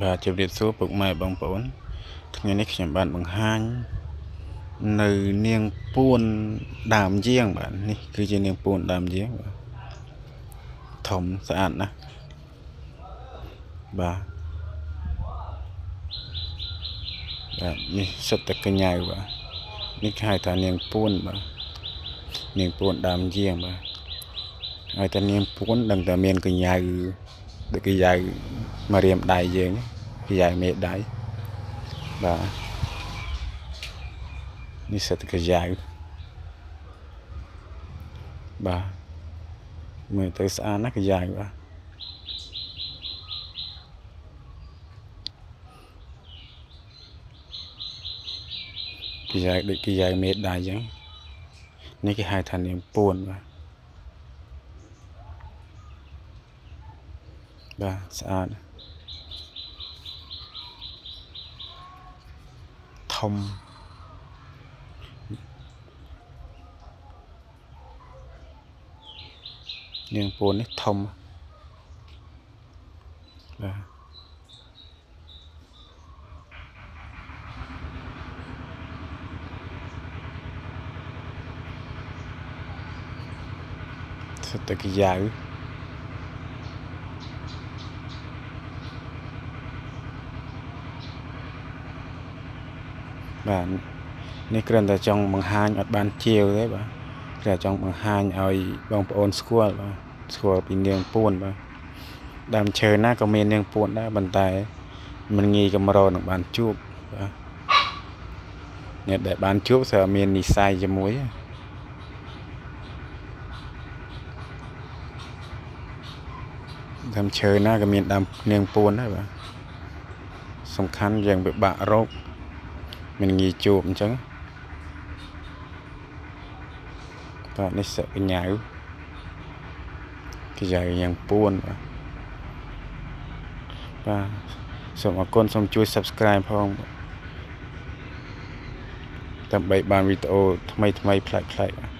បាទជម្រាបសួរពុកម៉ែបងប្អូនថ្ងៃនេះខ្ញុំបានបង្ហាញ នៅនាងពួនដើមយាង បាទនេះគឺជានាងពួនដើមយាងបាទធំស្អាតណាស់បាទបាទនេះសុទ្ធតែកញ្ញៅបាទនេះគេហៅថានាងពួនបាទនាងពួនដើមយាងបាទហើយតែនាងពួនដឹងតែមានកញ្ញៅ ដូចកញ្ញៅមករៀមដៃយើងកញ្ញៅមេដៃបាទនេះសិតកញ្ញៅបាទមើលទៅស្អាតណាស់កញ្ញៅបាទកញ្ញៅដូចកញ្ញៅមេដៃអញ្ចឹងនេះគេហៅថានាងពួនបាទ បាទស្អាតធំនាងពួននេះធំបាទសិតតែកាយ៉ៅ បាទនេះគ្រាន់តែចង់បង្ហាញអត់បានជាវទេបាទគ្រាន់តែចង់បង្ហាញឲ្យបងប្អូនស្គាល់បាទស្គាល់ពីនាងពួនបាទដើមឈើណាក៏មាននាងពួនដែរប៉ុន្តែมันងាយកម្រនឹងបានជួបបាទអ្នកដែលបានជួបស្រាប់មាននិស័យជាមួយដើមឈើណាក៏មានដើមនាងពួនដែរបាទសំខាន់យ៉ាងពិបាករក មិនងាយជួបអញ្ចឹងបាទនេះសកញ្ញៅកញ្ញៅយ៉ាងពួនបាទបាទសូមអរគុណសូមជួយ Subscribe ផងដើម្បីបានវីដេអូថ្មីថ្មីប្លែកៗ